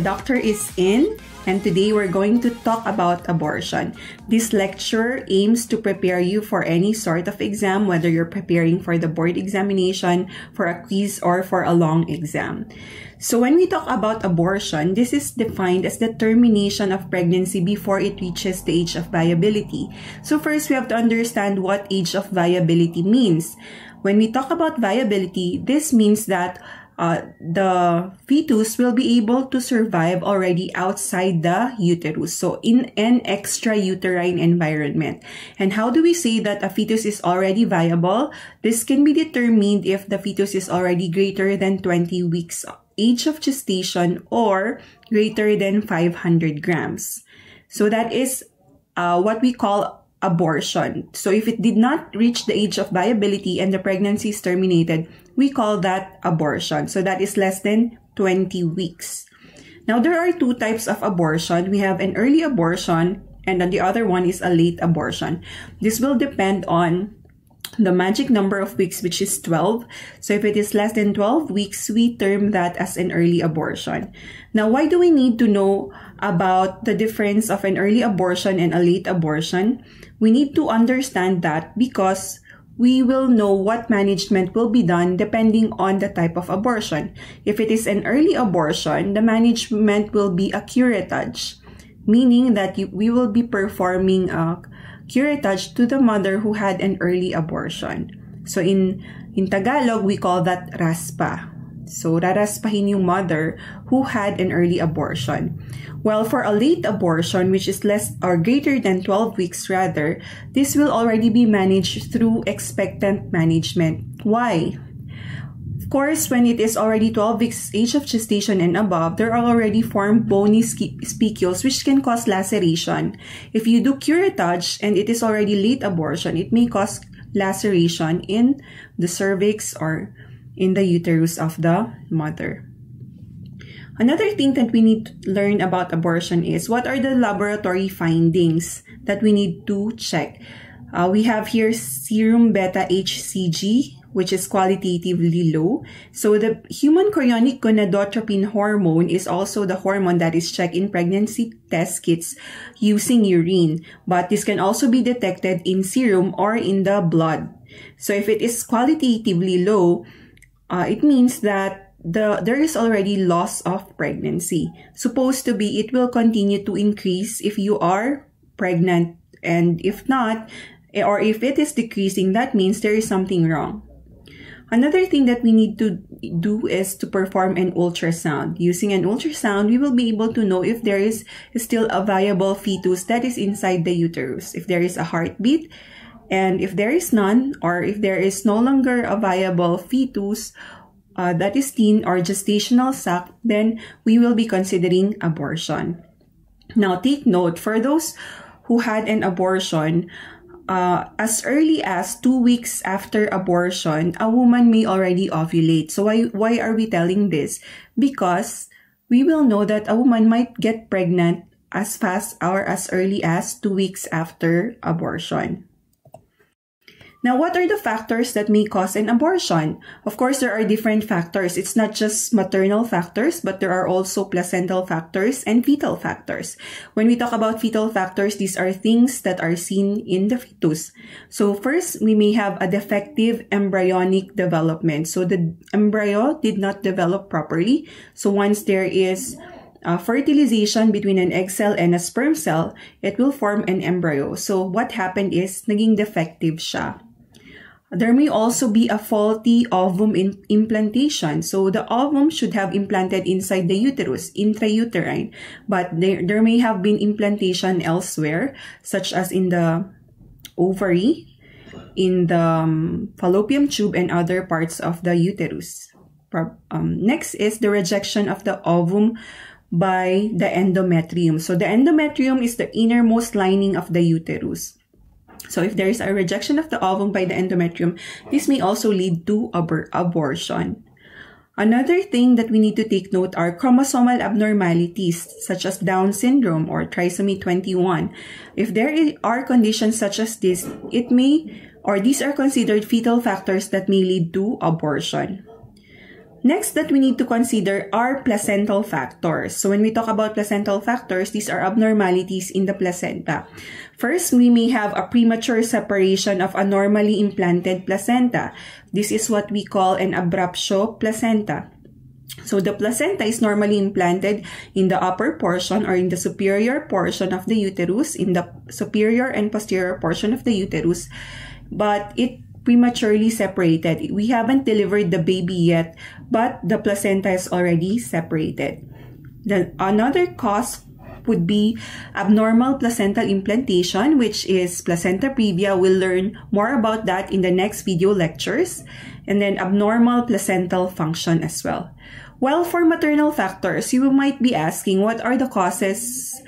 The doctor is in, and today we're going to talk about abortion. This lecture aims to prepare you for any sort of exam, whether you're preparing for the board examination, for a quiz, or for a long exam. So when we talk about abortion, this is defined as the termination of pregnancy before it reaches the age of viability. So first, we have to understand what age of viability means. When we talk about viability, this means that uh, the fetus will be able to survive already outside the uterus. So in an extrauterine environment. And how do we say that a fetus is already viable? This can be determined if the fetus is already greater than 20 weeks age of gestation or greater than 500 grams. So that is uh, what we call abortion. So if it did not reach the age of viability and the pregnancy is terminated, we call that abortion. So that is less than 20 weeks. Now there are two types of abortion. We have an early abortion and then the other one is a late abortion. This will depend on the magic number of weeks, which is 12. So if it is less than 12 weeks, we term that as an early abortion. Now, why do we need to know about the difference of an early abortion and a late abortion? We need to understand that because we will know what management will be done depending on the type of abortion. If it is an early abortion, the management will be a curettage, meaning that we will be performing a curettage to the mother who had an early abortion. So in, in Tagalog, we call that raspa. So, raraspahin yung mother who had an early abortion. While for a late abortion, which is less or greater than 12 weeks rather, this will already be managed through expectant management. Why? Of course, when it is already 12 weeks age of gestation and above, there are already formed bony spicules which can cause laceration. If you do curettage and it is already late abortion, it may cause laceration in the cervix or in the uterus of the mother. Another thing that we need to learn about abortion is what are the laboratory findings that we need to check. Uh, we have here serum beta HCG, which is qualitatively low. So the human chorionic gonadotropin hormone is also the hormone that is checked in pregnancy test kits using urine, but this can also be detected in serum or in the blood. So if it is qualitatively low, uh, it means that the there is already loss of pregnancy. Supposed to be it will continue to increase if you are pregnant and if not or if it is decreasing that means there is something wrong. Another thing that we need to do is to perform an ultrasound. Using an ultrasound, we will be able to know if there is still a viable fetus that is inside the uterus, if there is a heartbeat, and if there is none, or if there is no longer a viable fetus uh, that is thin or gestational sac, then we will be considering abortion. Now, take note, for those who had an abortion, uh, as early as two weeks after abortion, a woman may already ovulate. So why, why are we telling this? Because we will know that a woman might get pregnant as fast or as early as two weeks after abortion. Now, what are the factors that may cause an abortion? Of course, there are different factors. It's not just maternal factors, but there are also placental factors and fetal factors. When we talk about fetal factors, these are things that are seen in the fetus. So first, we may have a defective embryonic development. So the embryo did not develop properly. So once there is uh, fertilization between an egg cell and a sperm cell, it will form an embryo. So what happened is, naging defective siya. There may also be a faulty ovum implantation. So the ovum should have implanted inside the uterus, intrauterine, but there, there may have been implantation elsewhere, such as in the ovary, in the um, fallopian tube, and other parts of the uterus. Um, next is the rejection of the ovum by the endometrium. So the endometrium is the innermost lining of the uterus. So if there is a rejection of the ovum by the endometrium, this may also lead to abor abortion. Another thing that we need to take note are chromosomal abnormalities such as Down syndrome or trisomy 21. If there are conditions such as this, it may or these are considered fetal factors that may lead to abortion. Next that we need to consider are placental factors. So when we talk about placental factors, these are abnormalities in the placenta. First, we may have a premature separation of a normally implanted placenta. This is what we call an abruptio placenta. So the placenta is normally implanted in the upper portion or in the superior portion of the uterus, in the superior and posterior portion of the uterus, but it prematurely separated. We haven't delivered the baby yet, but the placenta is already separated. Then another cause would be abnormal placental implantation, which is placenta previa. We'll learn more about that in the next video lectures. And then abnormal placental function as well. Well, for maternal factors, you might be asking what are the causes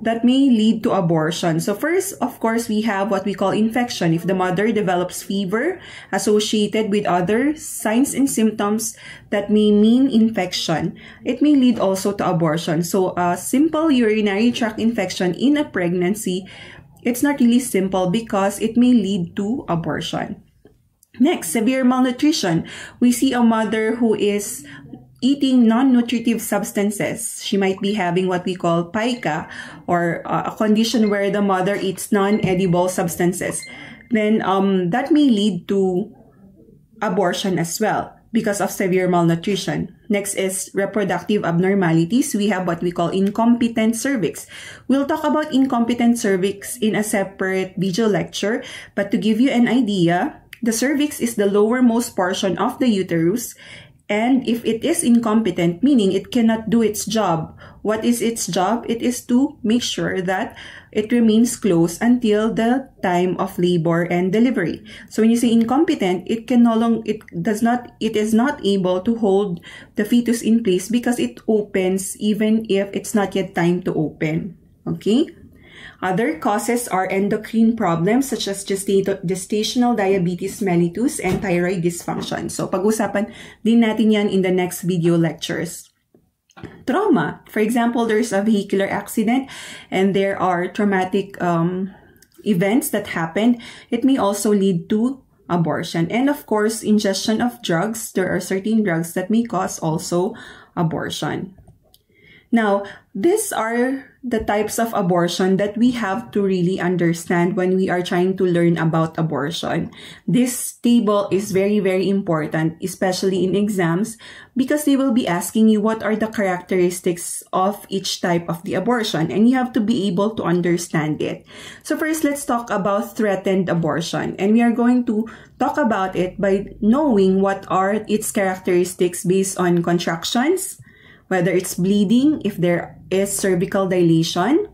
that may lead to abortion. So first, of course, we have what we call infection. If the mother develops fever associated with other signs and symptoms that may mean infection, it may lead also to abortion. So a simple urinary tract infection in a pregnancy, it's not really simple because it may lead to abortion. Next, severe malnutrition. We see a mother who is eating non-nutritive substances. She might be having what we call pica or uh, a condition where the mother eats non-edible substances. Then um, that may lead to abortion as well because of severe malnutrition. Next is reproductive abnormalities. We have what we call incompetent cervix. We'll talk about incompetent cervix in a separate video lecture, but to give you an idea, the cervix is the lowermost portion of the uterus and if it is incompetent, meaning it cannot do its job, what is its job? It is to make sure that it remains closed until the time of labor and delivery. So when you say incompetent, it can no longer, it does not, it is not able to hold the fetus in place because it opens even if it's not yet time to open. Okay? Other causes are endocrine problems such as gestational diabetes mellitus and thyroid dysfunction. So pag-usapan din natin yan in the next video lectures. Trauma. For example, there's a vehicular accident and there are traumatic um, events that happened. It may also lead to abortion. And of course, ingestion of drugs. There are certain drugs that may cause also abortion. Now, these are the types of abortion that we have to really understand when we are trying to learn about abortion. This table is very, very important, especially in exams, because they will be asking you what are the characteristics of each type of the abortion, and you have to be able to understand it. So first, let's talk about threatened abortion, and we are going to talk about it by knowing what are its characteristics based on contractions, whether it's bleeding, if there is cervical dilation,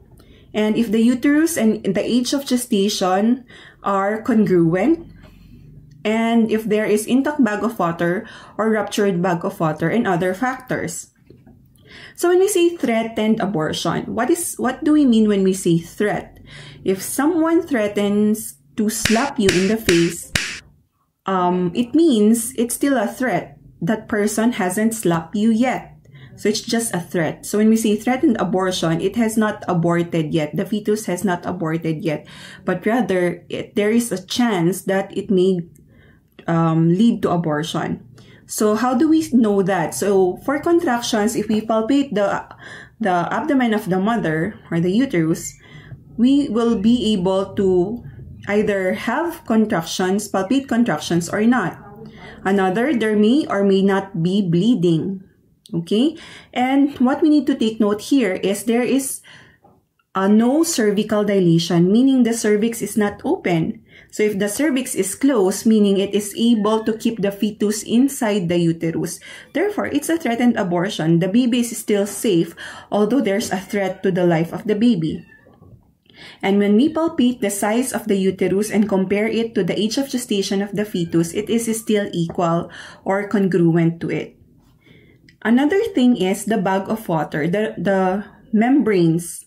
and if the uterus and the age of gestation are congruent, and if there is intact bag of water or ruptured bag of water and other factors. So when we say threatened abortion, what is what do we mean when we say threat? If someone threatens to slap you in the face, um, it means it's still a threat. That person hasn't slapped you yet. So it's just a threat. So when we say threatened abortion, it has not aborted yet. The fetus has not aborted yet, but rather it, there is a chance that it may um, lead to abortion. So how do we know that? So for contractions, if we palpate the the abdomen of the mother or the uterus, we will be able to either have contractions, palpate contractions or not. Another, there may or may not be bleeding. Okay? And what we need to take note here is there is a no cervical dilation, meaning the cervix is not open. So if the cervix is closed, meaning it is able to keep the fetus inside the uterus. Therefore, it's a threatened abortion. The baby is still safe, although there's a threat to the life of the baby. And when we palpate the size of the uterus and compare it to the age of gestation of the fetus, it is still equal or congruent to it. Another thing is the bag of water, the, the membranes,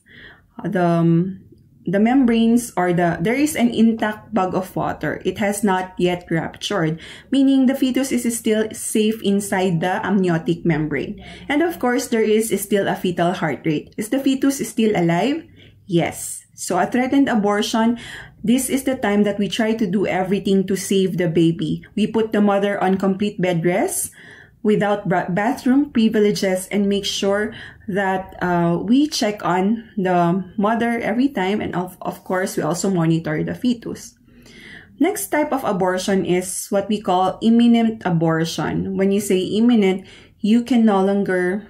the, um, the membranes or the, there is an intact bag of water. It has not yet ruptured, meaning the fetus is still safe inside the amniotic membrane. And of course, there is still a fetal heart rate. Is the fetus still alive? Yes. So a threatened abortion, this is the time that we try to do everything to save the baby. We put the mother on complete bed rest without bathroom privileges and make sure that uh, we check on the mother every time and of, of course we also monitor the fetus. Next type of abortion is what we call imminent abortion. When you say imminent, you can no longer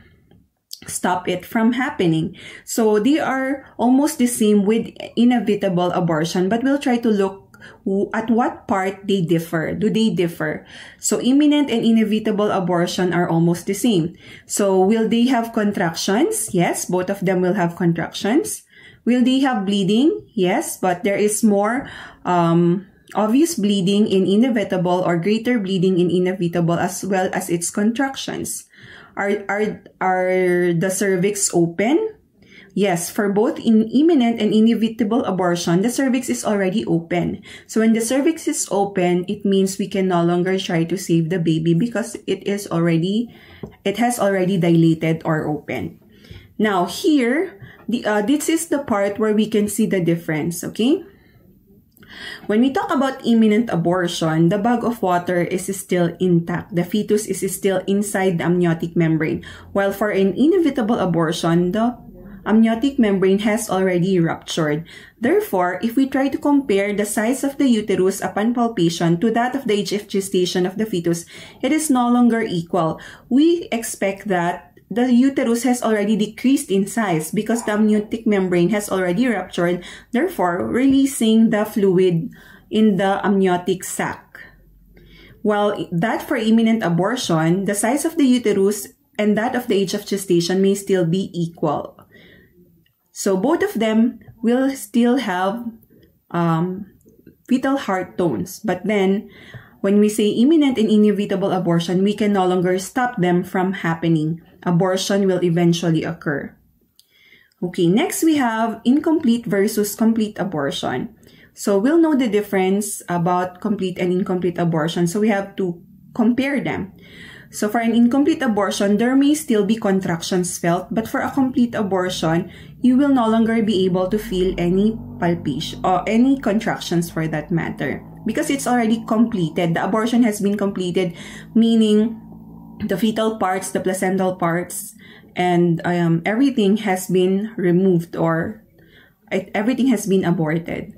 stop it from happening. So they are almost the same with inevitable abortion, but we'll try to look at what part they differ. Do they differ? So imminent and inevitable abortion are almost the same. So will they have contractions? Yes, both of them will have contractions. Will they have bleeding? Yes, but there is more um, obvious bleeding in inevitable or greater bleeding in inevitable as well as its contractions. Are, are, are the cervix open? Yes, for both in imminent and inevitable abortion, the cervix is already open. So when the cervix is open, it means we can no longer try to save the baby because it is already, it has already dilated or open. Now here, the, uh, this is the part where we can see the difference, okay? When we talk about imminent abortion, the bag of water is still intact. The fetus is still inside the amniotic membrane. While for an inevitable abortion, the amniotic membrane has already ruptured. Therefore, if we try to compare the size of the uterus upon palpation to that of the age gestation of the fetus, it is no longer equal. We expect that the uterus has already decreased in size because the amniotic membrane has already ruptured, therefore releasing the fluid in the amniotic sac. While that for imminent abortion, the size of the uterus and that of the age of gestation may still be equal. So both of them will still have um, fetal heart tones, but then when we say imminent and inevitable abortion, we can no longer stop them from happening abortion will eventually occur. Okay, next we have incomplete versus complete abortion. So we'll know the difference about complete and incomplete abortion. So we have to compare them. So for an incomplete abortion, there may still be contractions felt, but for a complete abortion, you will no longer be able to feel any palpitation or any contractions for that matter because it's already completed. The abortion has been completed, meaning the fetal parts, the placental parts, and um, everything has been removed or it, everything has been aborted.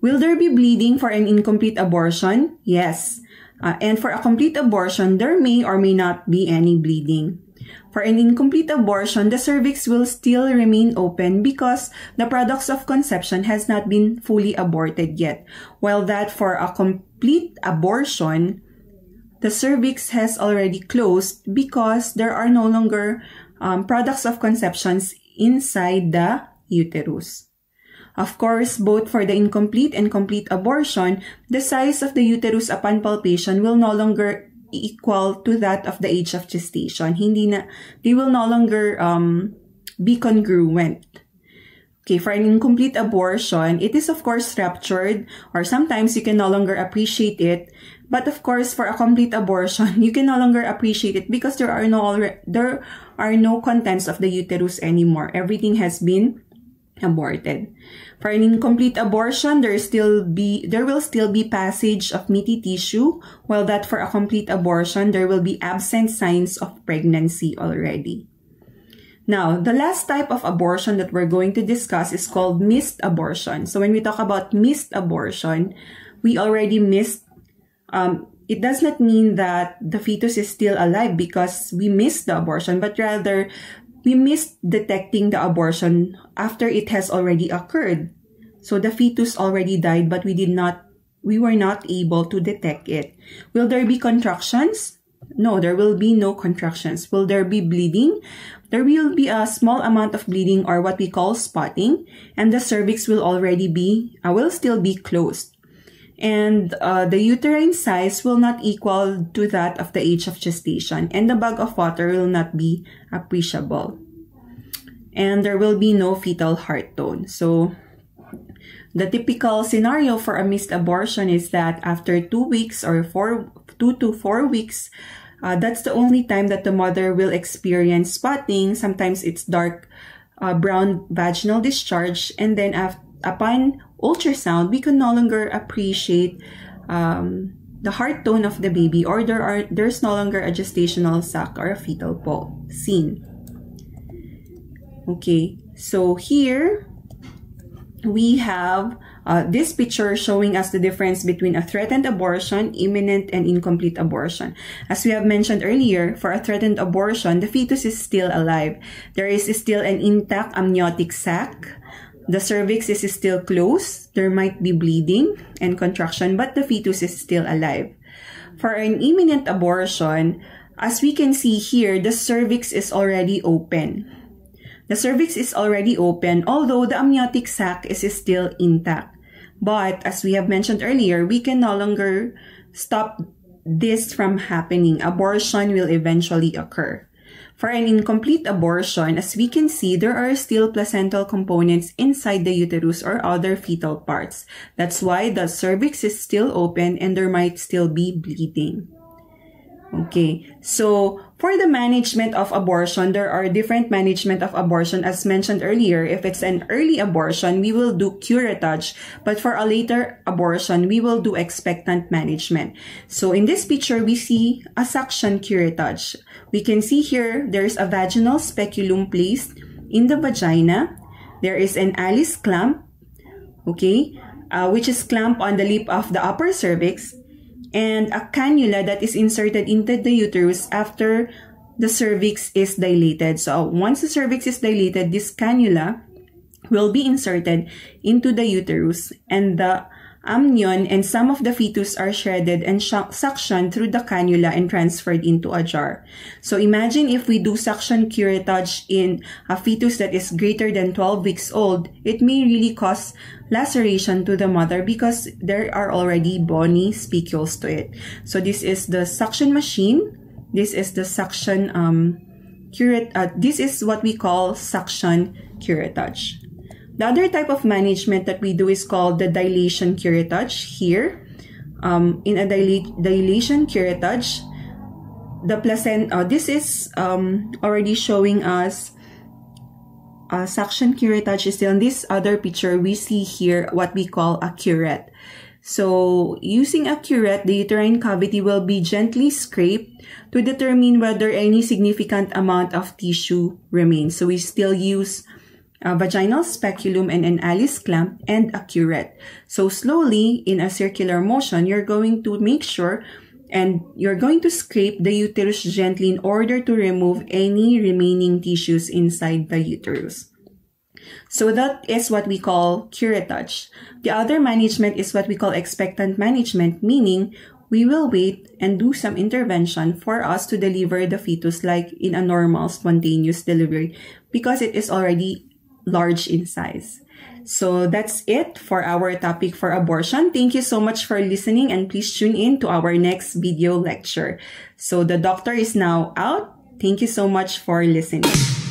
Will there be bleeding for an incomplete abortion? Yes. Uh, and for a complete abortion, there may or may not be any bleeding. For an incomplete abortion, the cervix will still remain open because the products of conception has not been fully aborted yet. While that for a complete abortion, the cervix has already closed because there are no longer um, products of conceptions inside the uterus. Of course, both for the incomplete and complete abortion, the size of the uterus upon palpation will no longer equal to that of the age of gestation. Hindi na, they will no longer um, be congruent. Okay, for an incomplete abortion, it is of course ruptured or sometimes you can no longer appreciate it. But of course, for a complete abortion, you can no longer appreciate it because there are no there are no contents of the uterus anymore. Everything has been aborted. For an incomplete abortion, there still be there will still be passage of meaty tissue, while that for a complete abortion, there will be absent signs of pregnancy already. Now, the last type of abortion that we're going to discuss is called missed abortion. So when we talk about missed abortion, we already missed, um, it does not mean that the fetus is still alive because we missed the abortion, but rather we missed detecting the abortion after it has already occurred. So the fetus already died, but we did not, we were not able to detect it. Will there be contractions? No, there will be no contractions. Will there be bleeding? there will be a small amount of bleeding or what we call spotting, and the cervix will already be, uh, will still be closed. And uh, the uterine size will not equal to that of the age of gestation, and the bag of water will not be appreciable. And there will be no fetal heart tone. So, the typical scenario for a missed abortion is that after two weeks or four, two to four weeks, uh, that's the only time that the mother will experience spotting. Sometimes it's dark uh, brown vaginal discharge. And then after, upon ultrasound, we can no longer appreciate um, the heart tone of the baby or there are there's no longer a gestational sac or a fetal pulse seen. Okay, so here we have uh, this picture showing us the difference between a threatened abortion, imminent, and incomplete abortion. As we have mentioned earlier, for a threatened abortion, the fetus is still alive. There is still an intact amniotic sac. The cervix is still closed. There might be bleeding and contraction, but the fetus is still alive. For an imminent abortion, as we can see here, the cervix is already open. The cervix is already open, although the amniotic sac is still intact. But as we have mentioned earlier, we can no longer stop this from happening. Abortion will eventually occur. For an incomplete abortion, as we can see, there are still placental components inside the uterus or other fetal parts. That's why the cervix is still open and there might still be bleeding. Okay, so for the management of abortion, there are different management of abortion as mentioned earlier. If it's an early abortion, we will do curettage, but for a later abortion, we will do expectant management. So in this picture, we see a suction curettage. We can see here, there's a vaginal speculum placed in the vagina. There is an Allis clamp, okay, uh, which is clamp on the lip of the upper cervix and a cannula that is inserted into the uterus after the cervix is dilated. So once the cervix is dilated, this cannula will be inserted into the uterus and the amnion and some of the fetus are shredded and suctioned through the cannula and transferred into a jar. So imagine if we do suction curettage in a fetus that is greater than 12 weeks old, it may really cause laceration to the mother because there are already bony spicules to it. So this is the suction machine. This is the suction um, curate. Uh, this is what we call suction curettage. The other type of management that we do is called the dilation curettage here. Um, in a dil dilation curettage, the placenta, uh, this is um, already showing us uh, suction curettage is still in this other picture, we see here what we call a curette. So, using a curette, the uterine cavity will be gently scraped to determine whether any significant amount of tissue remains. So, we still use a vaginal speculum and an Allis clamp and a curette. So slowly, in a circular motion, you're going to make sure and you're going to scrape the uterus gently in order to remove any remaining tissues inside the uterus. So that is what we call curettage. The other management is what we call expectant management, meaning we will wait and do some intervention for us to deliver the fetus like in a normal spontaneous delivery because it is already large in size. So that's it for our topic for abortion. Thank you so much for listening and please tune in to our next video lecture. So the doctor is now out. Thank you so much for listening.